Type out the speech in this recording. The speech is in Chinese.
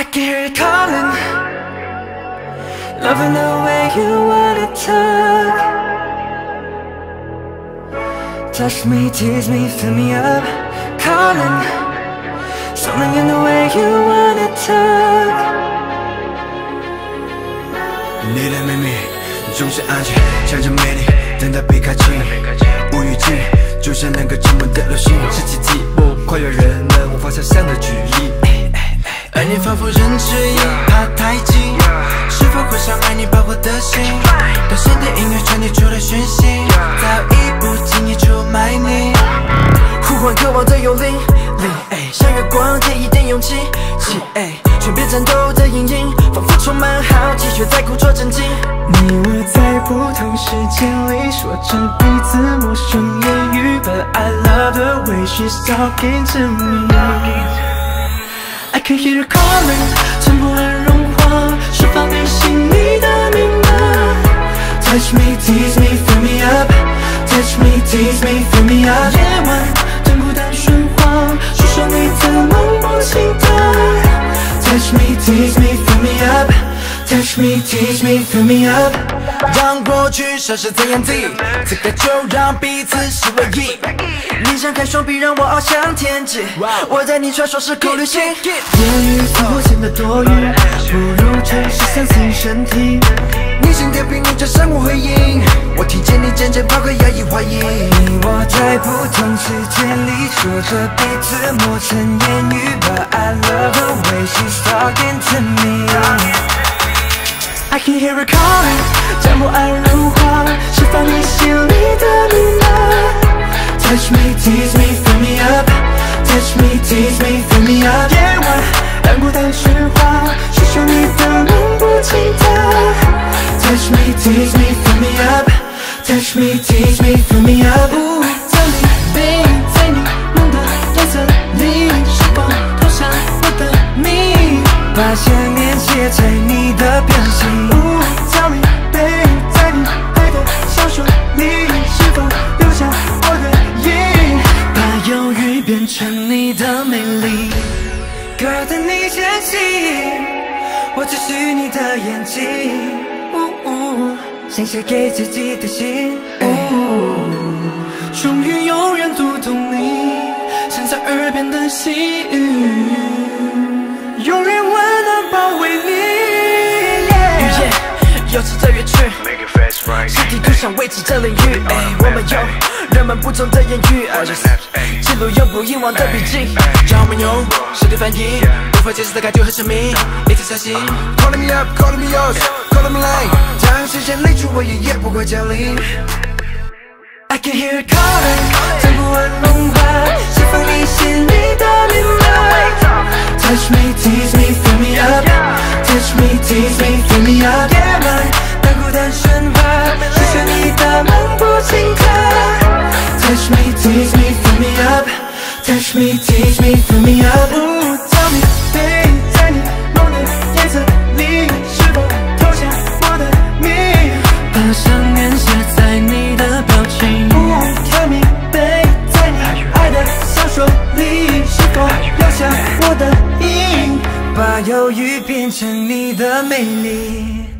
I can hear you calling Loving the way you wanna talk Touch me, tease me, fill me up Calling Something in the way you wanna talk 你的秘密总是安静，藏着美丽，等待被开启。无预警，就像那个沉默的流星，是奇迹，我跨越人们无法想象的距离。 而你仿佛人质一，怕太近，是否会伤害你保护的心？短线的音乐传递出的讯息，早已不经意出卖你。呼唤渴望的幽灵，灵，像月光借一点勇气，气，全别战斗的阴影，仿佛充满好奇，却在故作镇静。你我在不同时间里说着彼此陌生言语，But I love the way she's talking to me。I can hear her calling，沉默而融化，释放内心里的密码。Touch me, tease me, fill me up。Touch me, tease me, fill me up。夜晚灯孤单喧哗，诉说你 me, up。让过去消失在眼底，此刻就让彼此是唯一。你张开双臂，让我翱翔天际。我带你穿梭时空旅行。言语似乎显得多余，不如诚实相信身体。你心跳频率在向我回应，我听见你渐渐抛开压抑怀疑。你我在不同时间里说着彼此陌生言语，But I love the way she's talking to me。I can hear her calling，将不安融化，释放你心里的密码。Touch me, tease me, fill me up。Touch me, tease me, fill me up。夜晚让孤单喧哗，诉说你的梦不轻答。Touch me, tease me, fill me up。Touch me, tease me, fill me up。 郁变成你的美丽。Girl，等你前行，我只是你的眼睛。想写给自己的信。终于永远读懂你藏在耳边的心语，永远温暖包围你。语言有词的乐曲，身体图上未知的领域。我们有人们不同的言语，记录永不遗忘的笔记。让我们用实力翻译无法解释的感觉和神秘，一直相信。Calling me up, calling me yours, calling me line，当时间累去，我也也不会降临。I can hear it calling，将不安融化，释放你心里的密码。Touch me, tease me, fill me up。Touch me, tease me, fill me up。夜晚当孤单喧哗，tease me, fill me up。Touch me, tease me, fill me up。Tell me, babe，在你梦的颜色里，是否投下我的谜？把想念写在你的表情。Tell me, babe，在你爱的小说里，是否留下我的影？把忧郁变成你的美丽。